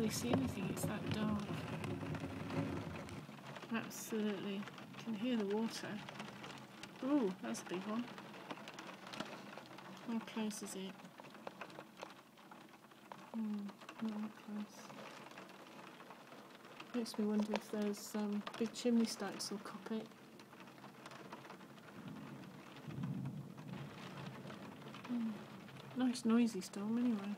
barely see anything, it's that dark. Absolutely. Can hear the water. Ooh, that's a big one. How close is it? Hmm, not that close. Makes me wonder if there's um, big chimney stacks or coppice. Hmm. Nice noisy storm anyway.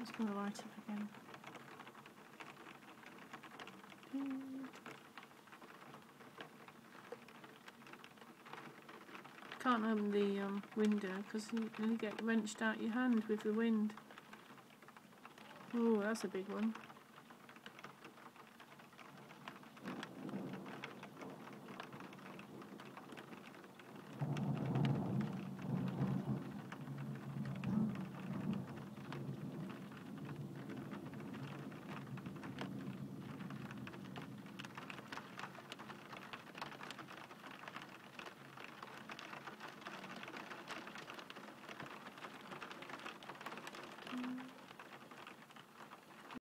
Just gonna light up again. Can't open the um, window because you, you get wrenched out your hand with the wind. Oh, that's a big one. Amen.